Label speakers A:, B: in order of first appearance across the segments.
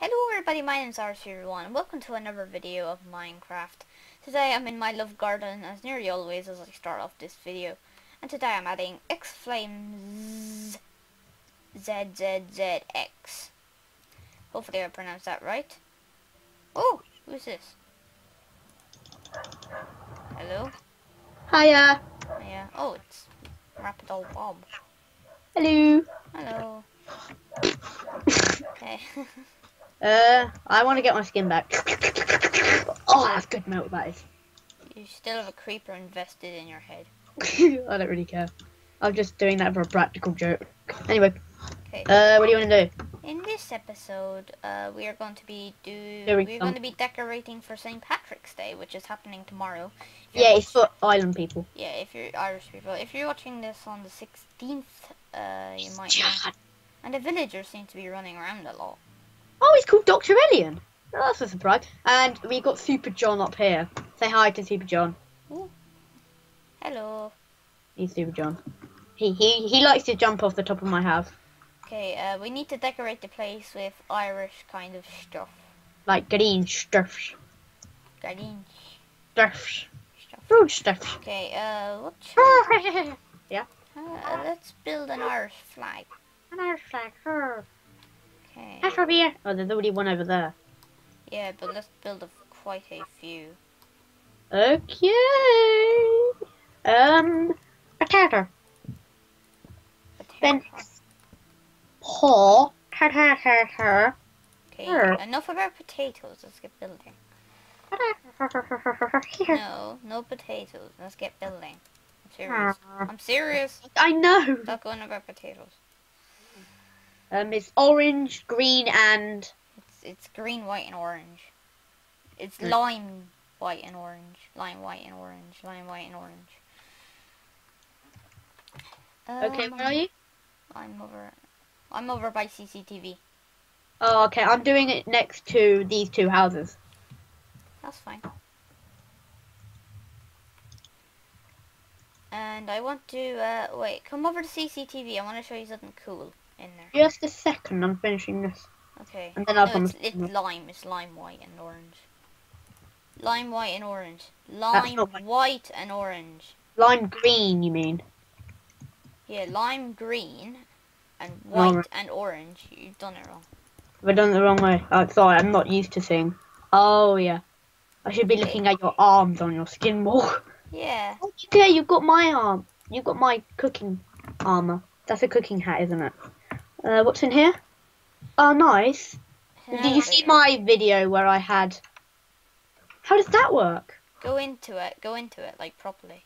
A: Hello everybody, my name is R01 and welcome to another video of Minecraft. Today I'm in my love garden as nearly always as I start off this video. And today I'm adding X Flames ZZZX. Hopefully I pronounced that right. Oh, who's this? Hello?
B: Hiya.
A: Yeah. Oh, it's Rapid Rapidol Bob.
B: Hello.
A: Hello. Okay.
B: Uh, I want to get my skin back. Oh, that's good milk, that is.
A: you still have a creeper invested in your head.
B: I don't really care. I'm just doing that for a practical joke. Anyway,
A: Okay.
B: uh, what do you want to do?
A: In this episode, uh, we are going to be do
B: we
A: we're
B: go.
A: going to be decorating for St. Patrick's Day, which is happening tomorrow.
B: Yeah, it's for island people.
A: yeah. If you're Irish people, if you're watching this on the 16th, uh, you might. know. And the villagers seem to be running around a lot.
B: Dr. Elian. Oh, that's a surprise. And we got Super John up here. Say hi to Super John.
A: Hello.
B: He's Super John. He, he, he likes to jump off the top of my house.
A: Okay, uh, we need to decorate the place with Irish kind of stuff.
B: Like green stuffs.
A: Green
B: Stuffs.
A: stuff.
B: Fruit stuffs.
A: Okay, uh, what? should-
B: yeah.
A: Uh, let's build an Irish flag. an Irish flag. Okay.
B: That's over here. Oh, there's already one over there.
A: Yeah, but let's build a, quite a few.
B: Okay. Um, potato. Then-
A: Potato.
B: Paw. Ha ha ha ha.
A: Okay,
B: Sure.
A: enough about potatoes. Let's get building. No, no potatoes. Let's get building. I'm serious. I'm serious.
B: I know.
A: Stop going about potatoes.
B: Um, it's orange, green, and
A: It's it's green, white, and orange. It's
B: Hmm.
A: lime, white, and orange. Lime, white, and orange. Lime, white, and orange.
B: okay.
A: Um,
B: Where are you?
A: I'm over. I'm over by CCTV.
B: Oh, okay. I'm doing it next to these two houses.
A: That's fine. And I want to, uh, wait, come over to CCTV. I want to show you something cool in there.
B: Just a second. I'm finishing this.
A: Okay.
B: And then I'll
A: no,
B: come-
A: it's, it's lime. It's lime, white, and orange. Lime, white, and orange. Lime,
B: white.
A: white, and orange.
B: Lime green, you mean?
A: Yeah, lime, green, and white, and orange. You've done it wrong.
B: I've I done it the wrong way? Oh, sorry. I'm not used to seeing. Oh yeah. I should be looking at your arms on your skin more.
A: Yeah.
B: Okay, you've got my arm. You've got my cooking armor. That's a cooking hat, isn't it? Uh, what's in here? Oh, nice. Did you see my video where I had? How does that work?
A: Go into it. Go into it, like, properly.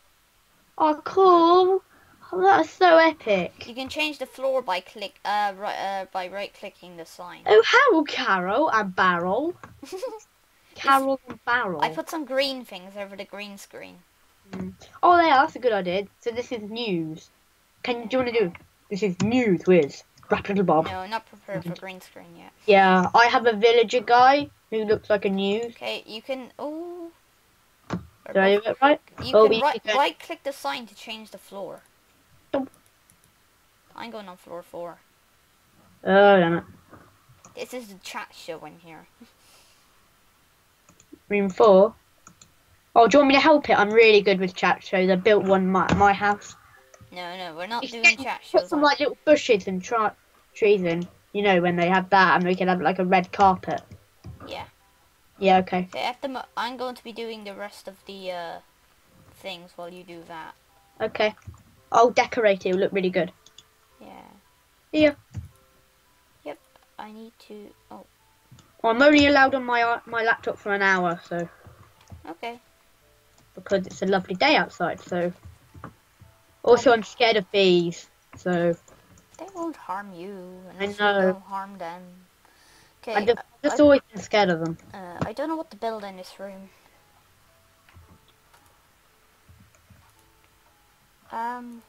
B: Oh, cool. Oh, that is so epic.
A: You can change the floor by click, uh, right, uh, by right-clicking the sign.
B: Oh, hello, Carol and Barrel. Carol and Barrel.
A: I put some green things over the green screen.
B: Oh, yeah, that's a good idea. So this is news. Can do you want to do? This is news with Rapid Bob.
A: No, not prepared for green screen yet.
B: Yeah, I have a villager guy who looks like a news.
A: Okay, you can. Oh.
B: Did I do it right?
A: You
B: Oh,
A: can right,
B: okay.
A: right click the sign to change the floor.
B: Oh.
A: I'm going on floor four.
B: Oh, damn it.
A: This is the chat show in here.
B: Room four. Oh, do you want me to help it? I'm really good with chat shows. I built one my my house.
A: No, no, we're not
B: You
A: doing
B: can
A: chat
B: Put some like little bushes and tra- trees in. You know when they have that, and we can have like a red carpet.
A: Yeah.
B: Yeah. Okay.
A: So at the mo- I'm going to be doing the rest of the uh, things while you do that.
B: Okay. I'll decorate it. It'll look really good.
A: Yeah.
B: Yeah.
A: Yep. I need to. Oh.
B: Well, I'm only allowed on my uh, my laptop for an hour, so
A: Okay.
B: because it's a lovely day outside. So. Also, I'm scared of bees. So
A: They won't harm you
B: I
A: unless
B: know.
A: you don't harm them. Okay.
B: I just, just
A: I-
B: always been scared of them.
A: Uh, I don't know what to build in this room. Um.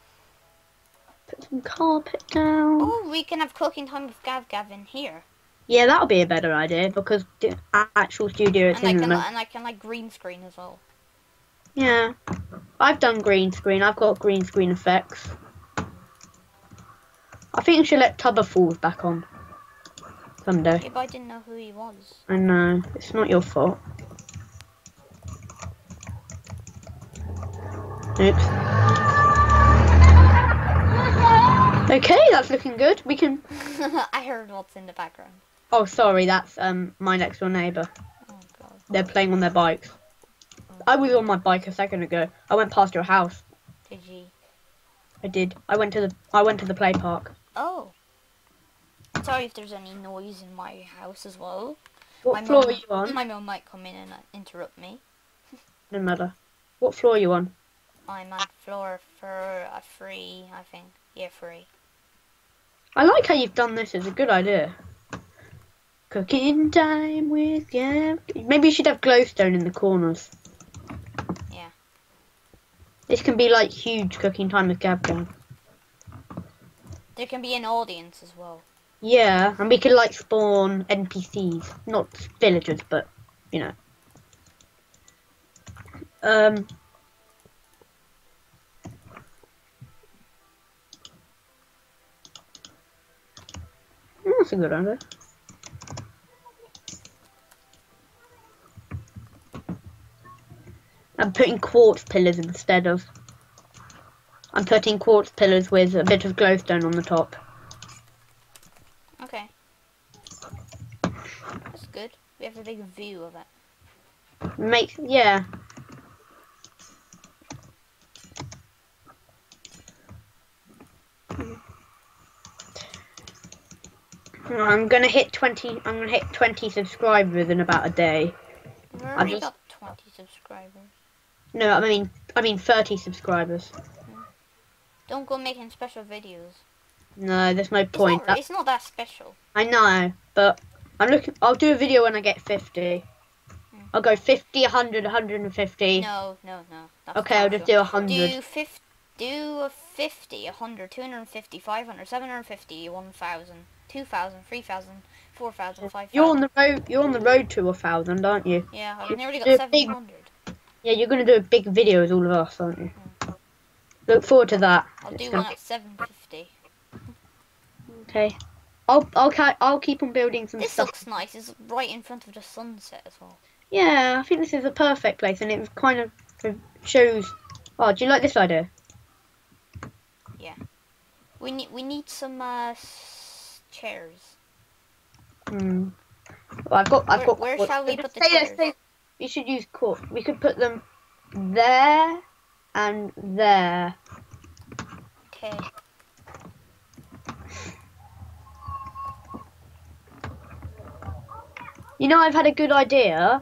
B: Put some carpet down.
A: Oh, we can have cooking time with Gav Gav in here,
B: Yeah, that'll be a better idea because the actual studio it's
A: and I
B: in.
A: can and I can like green screen as well.
B: Yeah, I've done green screen. I've got green screen effects. I think you should let Tubber Falls back on. someday.
A: Yeah, but I didn't know who he was.
B: I know. It's not your fault. Oops. Okay, that's looking good. We can.
A: I heard what's in the background.
B: Oh, sorry, that's um my next door neighbour.
A: Oh god.
B: They're playing on their bikes. I was on my bike a second ago. I went past your house.
A: Did you?
B: I did. I went to the I went to the play park.
A: Oh. Sorry if there's any noise in my house as well.
B: What
A: my
B: floor
A: mum,
B: are you on?
A: My mum might come in and uh, interrupt me.
B: No matter. What floor are you on?
A: I'm on floor for a free, I think. Yeah, three.
B: I like how you've done this. It's a good idea. Cooking time with Gav. Maybe you should have glowstone in the corners.
A: Yeah.
B: This can be like huge cooking time with Gav Gav.
A: There can be an audience as well.
B: Yeah, and we could like spawn NPCs, not villagers, but you know. Um. mm, That's a good idea. I'm putting quartz pillars instead of. I'm putting quartz pillars with a bit of glowstone on the top.
A: Okay. That's good. We have a big view of it.
B: Make yeah. I'm gonna hit twenty. I'm gonna hit twenty subscribers in about a day.
A: We've already
B: just-
A: got 20 subscribers.
B: No, I mean I mean thirty subscribers.
A: Don't go making special videos.
B: No, there's no
A: It's
B: point.
A: not, it's not that special.
B: I know, but I'm looking. I'll do a video when I get fifty.
A: Hmm.
B: I'll go 50, 100, 150.
A: No, no, no.
B: Okay, I'll just do a hundred.
A: Do, fif- do a 50, 100, 250, 500, 750, 1,000, 2,000, 3,000, 4,000, 5,000.
B: You're on the road. You're on the road to a thousand, aren't you?
A: Yeah, I've nearly got
B: a big-
A: 700.
B: Yeah, you're gonna do a big video with all of us, aren't you? Look forward to that.
A: I'll
B: It's
A: do
B: gonna
A: one at 750.
B: Okay. I'll I'll I'll keep on building some
A: This
B: stuff.
A: looks nice. It's right in front of the sunset as well.
B: Yeah, I think this is a perfect place, and it kind of shows. Oh, do you like this idea? Yeah.
A: We need we need some uh, s- chairs.
B: Hmm. Well, I've got I've
A: Where-
B: got.
A: where
B: quartz.
A: shall we put the chairs?
B: say You should use quartz. We could put them there and there.
A: Okay.
B: You know, I've had a good idea.